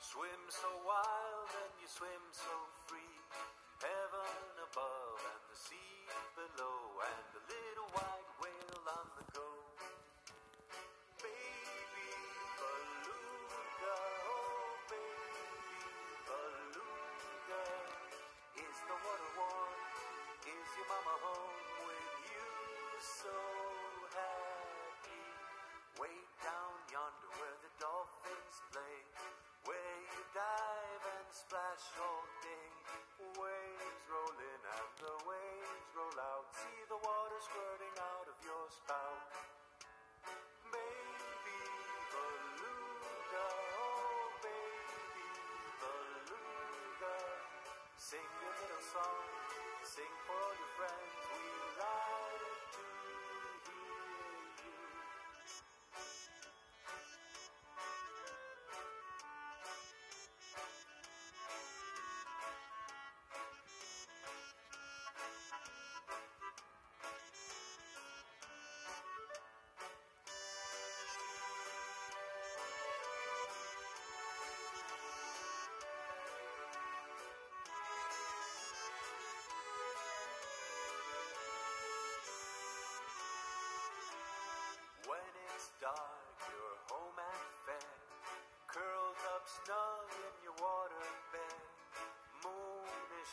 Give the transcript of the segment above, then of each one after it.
Swim so wild and you swim so free. Heaven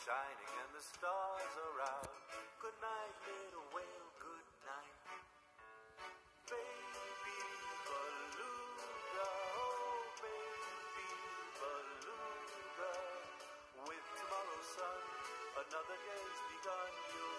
shining and the stars are out. Good night, little whale, good night. Baby beluga, oh baby beluga. With tomorrow's sun, another day's begun. you